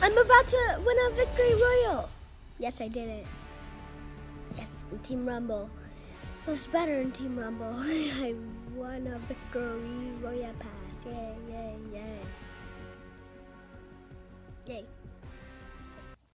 I'm about to win a victory royal. Yes, I did it. Yes, Team Rumble. It was better in Team Rumble. I won a victory royal pass. Yay, yay, yay. Yay.